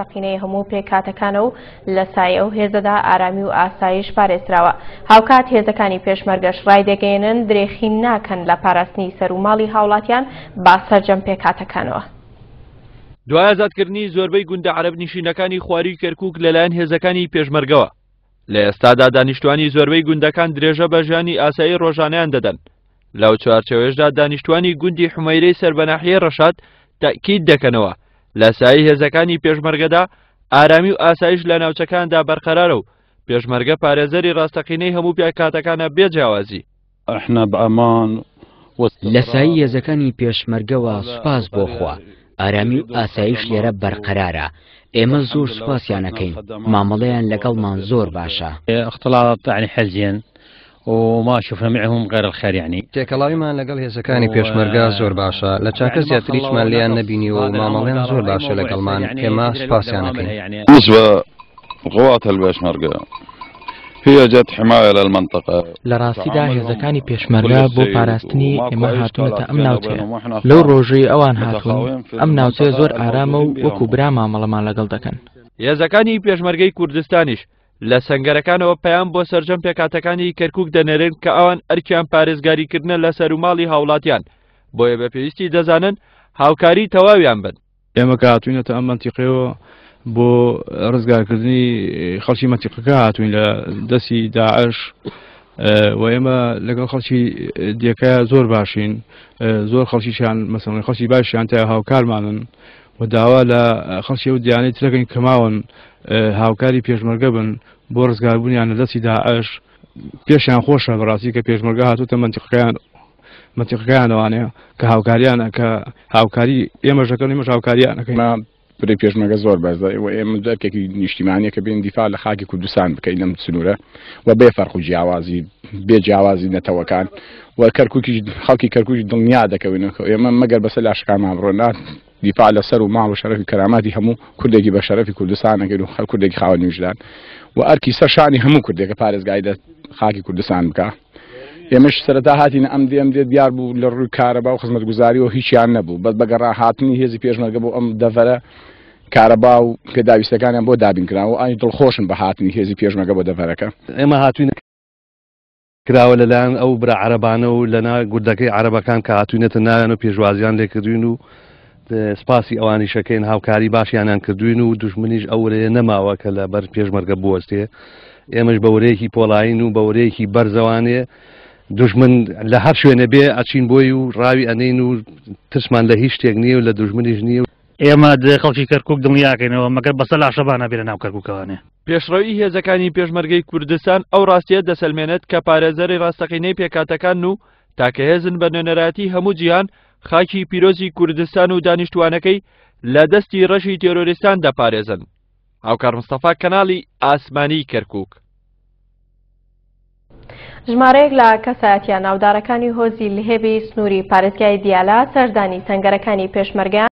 تەقینەی هەموو پێکهاتەکانە و لە سای ئەو هێزەدا ئارامی و ئاسایش پارێزراوە هاوکات هێزەکانی پێشمەرگەش ڕایدەگەیەنن درێخین ناکەن لە پاراستنی سەر و ماڵی هاوڵاتیان با سەرجەم پێکهاتەکانەوە. دوای ئازادکردنی زۆربەی گوندە عەرەب نشینەکانی خوارووی کەرکووک لەلایەن هێزەکانی پێشمەرگەوە، لە ئێستادا دانیشتوانی زۆربەی گوندەکان درێژە بە ژیانی ئاسایی ڕۆژانیان دەدەن لەو چوارچەوەشدا دانیشتوانی گوندی حمەیرەی سربەناحیە ڕەشاد تاکیید دەکەنەوە لە سایی هێزەکانی پێشمەرگەدا ئارامی و ئاسایش لە ناوچەکاندا بەرقەرارە و پێشمەرگە پارێزەری ڕاستەقینەی هەموو پێکاتەکانە بێجیاوازی احنا بأمان واستقرار. لە سایەی هێزەکانی پێشمەرگەوە سوپاس بۆ خوا ئارامی و ئاسایش لێرە بەرقەرارە، ئێمە زۆر سوپاسیان ئەکەین، مامەڵەیان لەگەڵمان زۆر باشە. اختلاط یانی حەجیەن وما شفنا معهم غیر الخیر یانی. تێکەڵاویمان لەگەڵ هێزەکانی پێشمەرگە زۆر باشە، لە چاکە زیاتر هیچمان لێیان نەبینیوە و مامەڵەیان زۆر باشە لەگەڵمان، ئێمە سوپاسیان ئەکەین. نسبە قوات البێشمەرگە. لە ڕاستیدا هێزەکانی پێشمەرگا بۆ پاراستنی ئێمە هاتوونەتە ئەم ناوچەیە لەو ڕۆژەی ئەوان هاتوون ئەم ناوچەیە زۆر ئارامە و وەکو برا مامەڵەمان لەگەڵ دەکەن هێزەکانی پێشمەرگەی کوردستانیش لە سنگەرەکانەوە پەیام بۆ سرجەم پێکاتەکانی کەرکک دەنێرن کە ئەوان ئەرکیان پارێزگاریکردنە لە سەروماڵی هاوڵاتیان بۆیە بە پێویستی دەزانن هاوکاری تەواویان بن ئێمە کە هاتوینەتە ئەم منتیقەوە بۆ ڕزگارکردنی خەڵکی مەتیقەکە هاتوین لە دەستی داعش و ئێمە لەگەڵ خەڵکی دیەکە زۆر باشین زۆر خەڵکیشان مەسەڵی خەڵکی باشیان تا هاوکارمانن و داوا لە خەڵکی و دیانەی ترەکەین کەماون هاوکاری پێشمەرگە بن بۆ ڕزگاربوونیان لە دەستی داعش پێشیان خۆشە بەڕاستی کە پێشمەرگە هاتوتە منتیقەکەیان مەتیقەکەیان ئەوانەیە کە هاوکاریانە کە هاوکاری ئێمەژەکەن مەش هاوکاریانەکەی پرێ پێشمەگە زۆر بەرزە و ئێمە دەرکێکی نیشتیمانە کە بین دیفاع لە خاکی کوردستان بکەین لەم سنوورە و بێ فەرق و جیاوازی بێ جیاوازی نەتەوەکان و کەرکوکی خەڵکی کەرکوکی دڵنیا دەکەوینە ئێمە مەگەر بەسە لاشەکان مامڕۆنات دیفاع لەسەر و ماڵ و شەرفی کەراماتی هەموو کوردێکی بە شەرفی کوردستانەکەن و هەر کوردێکی خاوە نوژدان و ئەرکی سەر شانی هەموو کوردێکە پارێزگای دە خاکی کوردستان بکە ئێمەش سەرەتا هاتینە ئەم دێم دێت دیار بوو لە ڕووی کارەبا و خزمەت گوزاری و هیچیان نەبوو بەس بەگەڕا هاتنی هێزی پێشمەرگە بۆ ئەم دەڤەرە کارەبا و پێداویستەکانیان بۆ دابین کراوە ئای دڵخۆشن بە هاتنی هێزی پێشمەگە بۆ دەڤەرەکە ئێمە هاتوینە کراوە لەلایەن ئەو برا عربانە و لەنا گردەکەی عربەکان کە هاتوینەتە ناویان و پێشوازیان لێکردوین و سپاسی ئەوانیشەکەین هاوکاری باشیانان کردوین و دژمنیش ئەورەیە نەماوە کە لە بەر پێشمەرگە بوەستێ ئێمەش بەورەیەکی پۆلاین و بەورەیەکی بەرزەوانێ دژمن لە هەر شوێنە بێ ئەچین بۆی و ڕاوی ئەنین و ترسمان لە هیچ شتێک نییە و لە دژمنیش نییە ئێمە خەڵکی کەرکک دڵنیاکەینەوە مەگەر بەسە لاشەبانە بێنە ناو کەرککەوانێ پێشڕەوی هێزەکانی پێشمەرگەی کوردستان ئەو ڕاستیە دەسەلمێنێت کە پارێزەری ڕاستەقینەی پێکاتەکان و تاکە هێزن بە نوێنەرایەتی هەموو جیهان خاکی پیرۆزی کوردستان و دانیشتوانەکەی لە دەستی ڕەشی تێرۆریستان دەپارێزن هاوکار مستەفا کەناڵی ئاسمانی کەرکک ژمارەیەک لە کەسایەتیە ناودارەکانی هۆزی لهێبی سنووری پارێزگای دیالە سەردانی سەنگەرەکانی پێشمەرگەیان